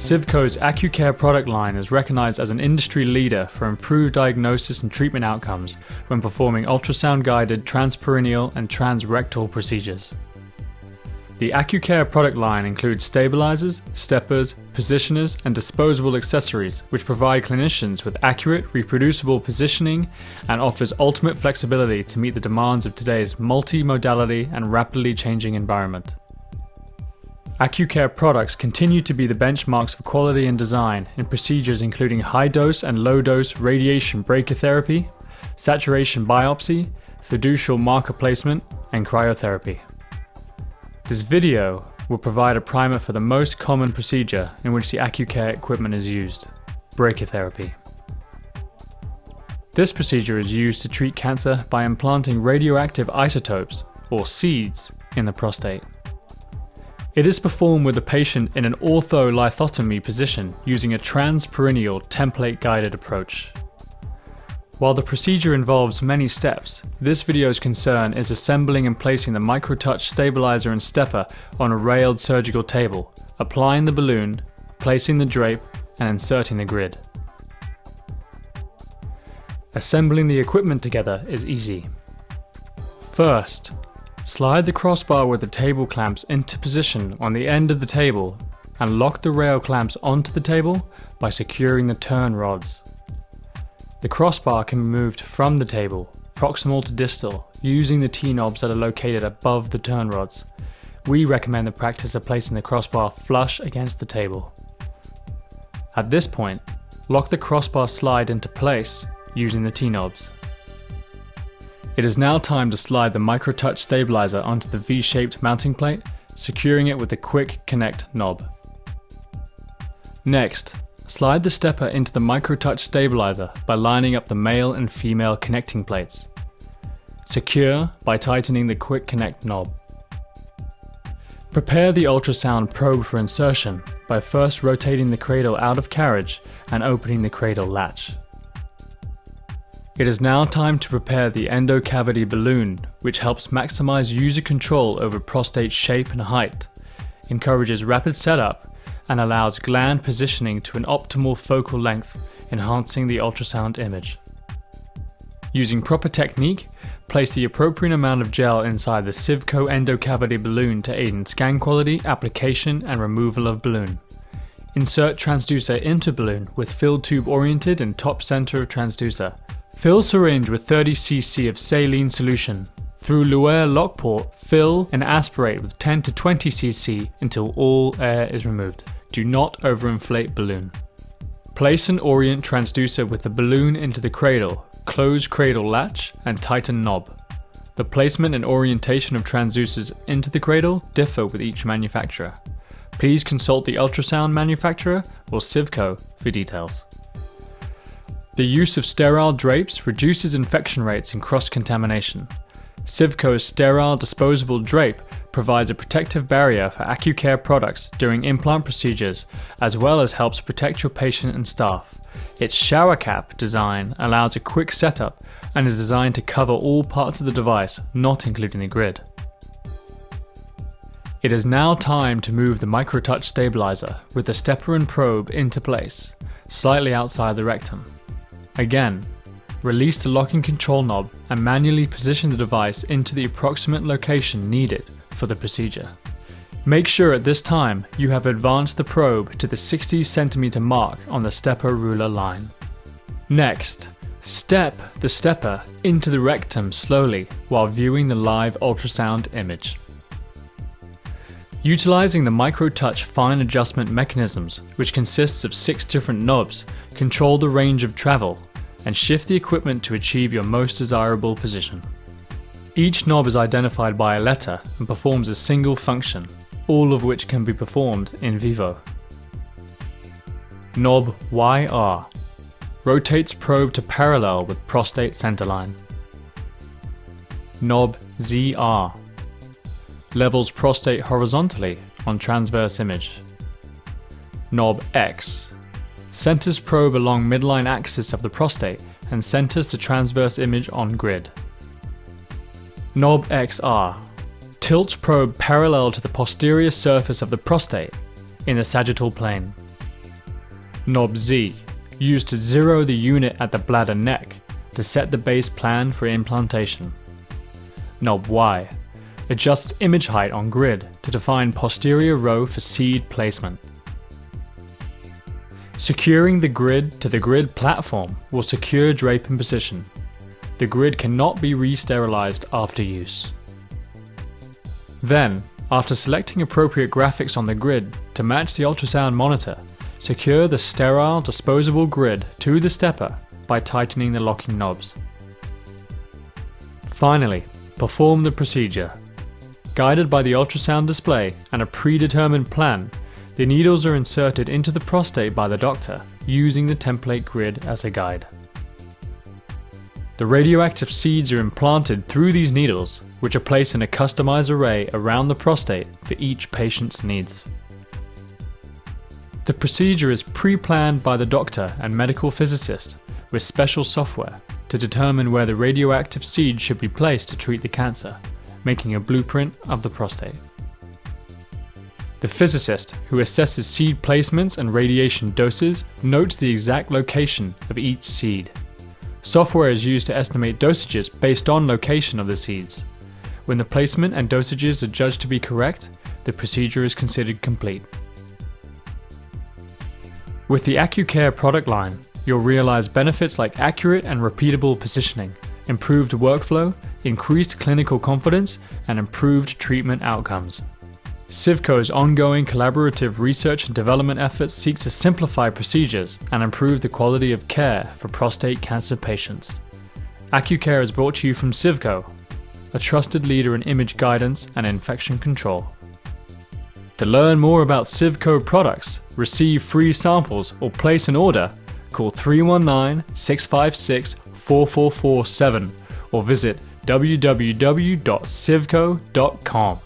Civco's AccuCare product line is recognized as an industry leader for improved diagnosis and treatment outcomes when performing ultrasound guided transperineal and transrectal procedures. The AccuCare product line includes stabilizers, steppers, positioners, and disposable accessories, which provide clinicians with accurate, reproducible positioning and offers ultimate flexibility to meet the demands of today's multi-modality and rapidly changing environment. AccuCare products continue to be the benchmarks for quality and design in procedures including high dose and low dose radiation brachytherapy, saturation biopsy, fiducial marker placement, and cryotherapy. This video will provide a primer for the most common procedure in which the AccuCare equipment is used, brachytherapy. This procedure is used to treat cancer by implanting radioactive isotopes, or seeds, in the prostate. It is performed with the patient in an ortholithotomy position using a transperineal template guided approach. While the procedure involves many steps, this video's concern is assembling and placing the microtouch stabilizer and stepper on a railed surgical table, applying the balloon, placing the drape, and inserting the grid. Assembling the equipment together is easy. First, slide the crossbar with the table clamps into position on the end of the table and lock the rail clamps onto the table by securing the turn rods. The crossbar can be moved from the table, proximal to distal, using the T-knobs that are located above the turn rods. We recommend the practice of placing the crossbar flush against the table. At this point, lock the crossbar slide into place using the T-knobs. It is now time to slide the microtouch stabilizer onto the V-shaped mounting plate, securing it with the quick connect knob. Next, Slide the stepper into the microtouch stabilizer by lining up the male and female connecting plates. Secure by tightening the quick connect knob. Prepare the ultrasound probe for insertion by first rotating the cradle out of carriage and opening the cradle latch. It is now time to prepare the endocavity balloon, which helps maximize user control over prostate shape and height, encourages rapid setup, and allows gland positioning to an optimal focal length, enhancing the ultrasound image. Using proper technique, place the appropriate amount of gel inside the Civco endocavity balloon to aid in scan quality, application, and removal of balloon. Insert transducer into balloon with fill tube oriented in top center of transducer. Fill syringe with 30 cc of saline solution. Through Luer lock port, fill and aspirate with 10 to 20 cc until all air is removed. Do not overinflate balloon. Place an orient transducer with the balloon into the cradle, close cradle latch, and tighten knob. The placement and orientation of transducers into the cradle differ with each manufacturer. Please consult the ultrasound manufacturer or Civco for details. The use of sterile drapes reduces infection rates and cross-contamination. Civco's sterile disposable drape provides a protective barrier for AccuCare products during implant procedures, as well as helps protect your patient and staff. Its shower cap design allows a quick setup and is designed to cover all parts of the device, not including the grid. It is now time to move the microtouch stabilizer with the stepper and probe into place, slightly outside the rectum. Again, release the locking control knob and manually position the device into the approximate location needed for the procedure. Make sure at this time you have advanced the probe to the 60 cm mark on the stepper ruler line. Next, step the stepper into the rectum slowly while viewing the live ultrasound image. Utilizing the micro-touch fine adjustment mechanisms, which consists of six different knobs, control the range of travel and shift the equipment to achieve your most desirable position. Each knob is identified by a letter and performs a single function, all of which can be performed in vivo. Knob YR rotates probe to parallel with prostate centerline. Knob ZR levels prostate horizontally on transverse image. Knob X centers probe along midline axis of the prostate and centers the transverse image on grid. Knob XR tilts probe parallel to the posterior surface of the prostate in the sagittal plane. Knob Z, used to zero the unit at the bladder neck to set the base plan for implantation. Knob Y, adjusts image height on grid to define posterior row for seed placement. Securing the grid to the grid platform will secure draping position. The grid cannot be re-sterilized after use. Then, after selecting appropriate graphics on the grid to match the ultrasound monitor, secure the sterile disposable grid to the stepper by tightening the locking knobs. Finally, perform the procedure. Guided by the ultrasound display and a predetermined plan, the needles are inserted into the prostate by the doctor, using the template grid as a guide. The radioactive seeds are implanted through these needles, which are placed in a customized array around the prostate for each patient's needs. The procedure is pre-planned by the doctor and medical physicist with special software to determine where the radioactive seed should be placed to treat the cancer, making a blueprint of the prostate. The physicist, who assesses seed placements and radiation doses, notes the exact location of each seed. Software is used to estimate dosages based on location of the seeds. When the placement and dosages are judged to be correct, the procedure is considered complete. With the AccuCare product line, you'll realize benefits like accurate and repeatable positioning, improved workflow, increased clinical confidence, and improved treatment outcomes. Civco's ongoing collaborative research and development efforts seek to simplify procedures and improve the quality of care for prostate cancer patients. AccuCare is brought to you from Civco, a trusted leader in image guidance and infection control. To learn more about Civco products, receive free samples, or place an order, call 319 656 4447 or visit www.civco.com.